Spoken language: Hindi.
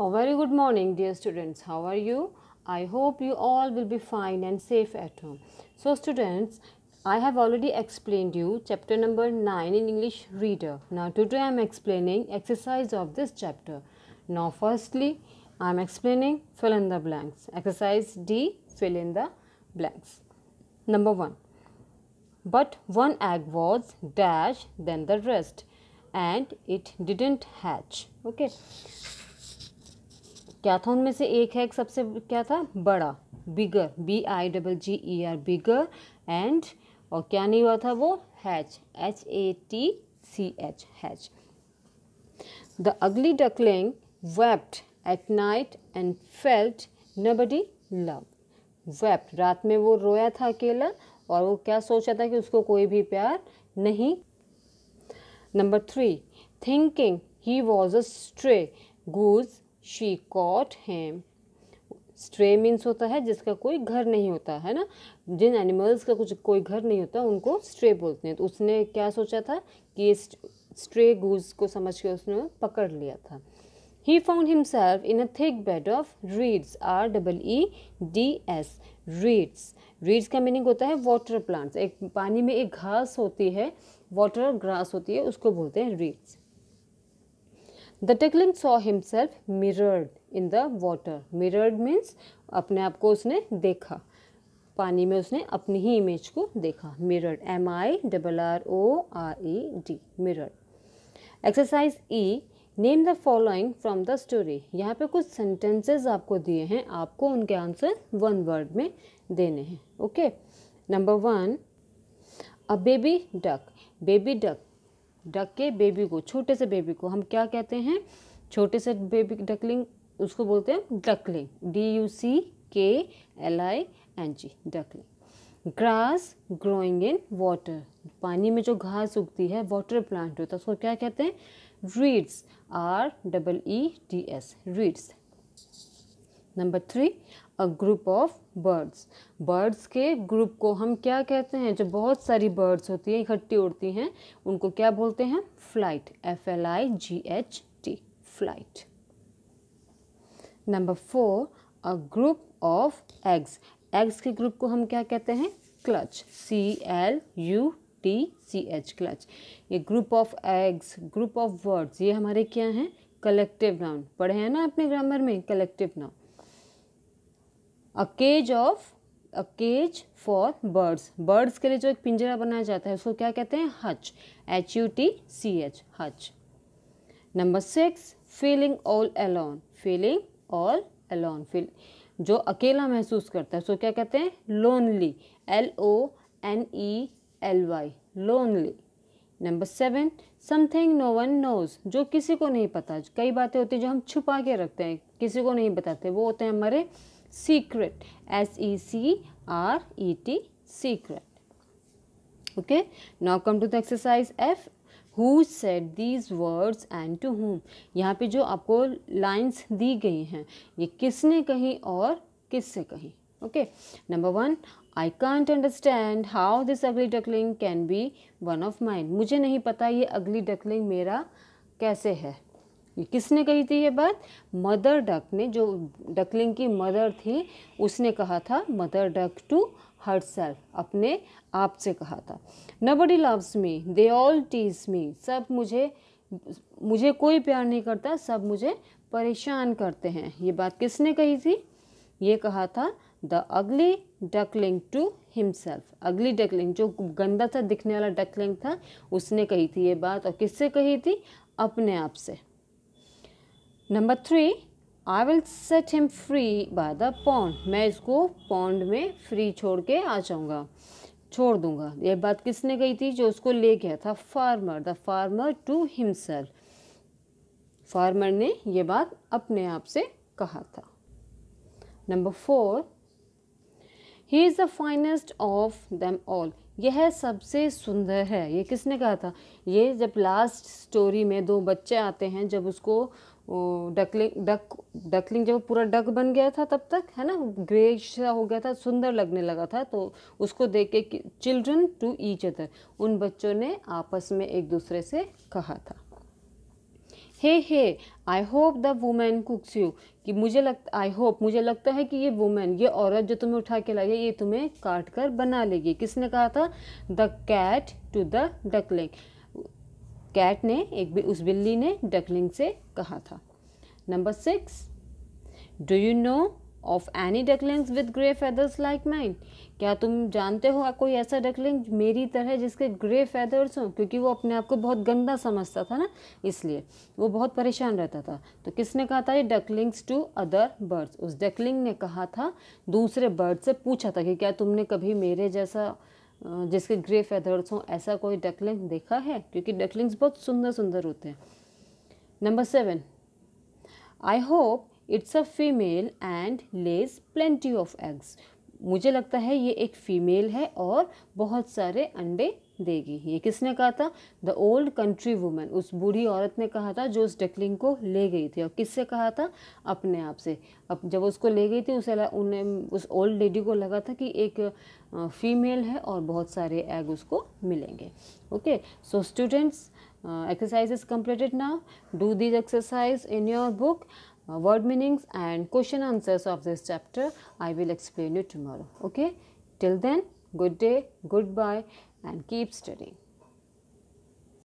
A very good morning, dear students. How are you? I hope you all will be fine and safe at home. So, students, I have already explained you chapter number 9 in English Reader. Now, today I am explaining exercise of this chapter. Now, firstly, I am explaining fill in the blanks. Exercise D fill in the blanks. Number 1. But one egg was dash than the rest and it didn't hatch. Okay. क्या था उनमें से एक है सबसे क्या था? बड़ा bigger B I double G E R bigger and और क्या नहीं हुआ था वो? Hatch H A T C H hatch the ugly duckling wept at night and felt nobody love wept रात में वो रोया था अकेला और वो क्या सोचा था कि उसको कोई भी प्यार नहीं? Number three thinking he was a stray goose she caught him stray means होता है जिसका कोई घर नहीं होता, है ना? जिन एनिमल्स का कुछ कोई घर नहीं होता, उनको स्ट्रे बोलते हैं। तो उसने क्या सोचा था कि स्ट्रे गूज को समझ के उसने पकड़ लिया था। He found himself in a thick bed of reeds R double E D S reeds reeds का मीनिंग होता है वाटर प्लांट्स एक पानी में एक घास होती है वाटर ग्रास होती है, उसको बोलते हैं reeds the duckling saw himself mirrored in the water mirrored means अपने आप को उसने देखा। पानी में उसने अपनी ही इमेज को देखा। Mirrored M I double R O R E D mirrored exercise E name the following from the story यहाँ पे कुछ सेंटेंसेस आपको दिए हैं। आपको उनके आंसर वन वर्ड में देने हैं। Okay number one a baby duck baby duck duck के बेबी को, छोटे से बेबी को, हम क्या कहते हैं? छोटे से बेबी डकलिंग उसको बोलते हैं duckling D U C K L I N G duckling grass growing in water पानी में जो घास उगती है वाटर प्लांट होता है, उसको क्या कहते हैं? Reeds R double E D S reeds number three a group of birds birds के ग्रुप को हम क्या कहते हैं? जो बहुत सारी बर्ड्स होती हैं, इकट्ठी उड़ती हैं, उनको क्या बोलते हैं? Flight F L I G H T flight number four a group of eggs eggs के ग्रुप को हम क्या कहते हैं? Clutch C L U T C H clutch ये group of eggs group of words ये हमारे क्या हैं? कलेक्टिव नाउन पढ़े हैं ना अपने ग्रामर में? Collective noun a cage of a cage for birds birds के लिए जो एक पिंजरा बनाया जाता है, उसको क्या कहते हैं? Hutch H U T C H hutch number six feeling all alone feeling all alone feel जो अकेला महसूस करता है, उसको क्या कहते हैं? Lonely L O N E L Y lonely number seven something no one knows जो किसी को नहीं पता। कई बातें होती हैं जो हम छुपा के रखते हैं, किसी को नहीं बताते। वो होते हैं हमारे secret. S e c r e t, secret. Okay? Now come to the exercise f. Who said these words and to whom? यहाँ पे जो आपको लाइंस दी गई हैं, ये किसने कही और किससे कही? Okay number one I can't understand how this ugly duckling can be one of mind मुझे नहीं पता ये अगली डकलिंग मेरा कैसे है। किसने कही थी ये बात? मदर डक ने, जो डकलिंग की मदर थी, उसने कहा था, mother duck to her self अपने आप से कहा था। Nobody loves me they all tease me सब मुझे मुझे कोई प्यार नहीं करता, सब मुझे परेशान करते हैं। ये बात किसने कही थी? ये कहा था, the ugly duckling to himself. Ugly duckling, जो गंदा सा दिखने वाला डकलिंग था, उसने कही थी ये बात। और किससे कही थी? अपने आप से। Number three I will set him free by the pond मैं इसको पॉन्ड में फ्री छोड़ के आ जाऊँगा। छोड़ दूँगा। ये बात किसने कही थी? जो उसको ले गया था farmer the farmer to himself farmer ने ये बात अपने आप से कहा था। Number four he is the finest of them all यह सबसे सुंदर है। ये किसने कहा था? ये जब लास्ट स्टोरी में दो बच्चे आते हैं, जब उसको डकलिंग डक डकलिंग जब पूरा डक बन गया था तब तक, है ना? ग्रे सा हो गया था, सुंदर लगने लगा था तो उसको देख के चिल्ड्रन टू ईच अदर उन बच्चों ने आपस में एक दूसरे से कहा था। Hey hey I hope the women cooks you कि मुझे लग आई होप मुझे लगता है कि ये वुमेन ये औरत जो तुम्हें उठा के लाई है, ये तुम्हें काट कर बना लेगी। किसने कहा था? The cat to the duckling cat ने एक भी, उस बिल्ली ने डकलिंग से कहा था। Number six, do you know of any ducklings with grey feathers like mine? क्या तुम जानते हो कोई ऐसा डकलिंग मेरी तरह जिसके ग्रे फैदर्स हों? क्योंकि वो अपने आप को बहुत गंदा समझता था ना, इसलिए। वो बहुत परेशान रहता था। तो किसने कहा था ये डकलिंग्स टू अदर बर्ड्स? उस डकलिंग ने कहा था, दूसरे बर्ड से पूछा था कि क्या तुमने कभी मेरे जैसा जिसके ग्रे फेदर्स हों, ऐसा कोई डकलिंग देखा है? क्योंकि डकलिंग्स बहुत सुंदर सुंदर होते हैं। Number seven I hope it's a female and lays plenty of eggs मुझे लगता है ये एक फ़ीमेल है और बहुत सारे अंडे देगी। ये किसने कहा था? द ओल्ड कंट्री वुमेन उस बूढ़ी औरत ने कहा था जो उस डकलिंग को ले गई थी। और किससे कहा था? अपने आप से। अब जब उसको ले गई थी उसे उन्हें उस ओल्ड लेडी को लगा था कि एक फीमेल है और बहुत सारे एग उसको मिलेंगे। Okay so students exercise is completed now do this exercise in your book uh, word meanings and question answers of this chapter. I will explain you tomorrow. Okay. Till then, good day, goodbye. And keep studying.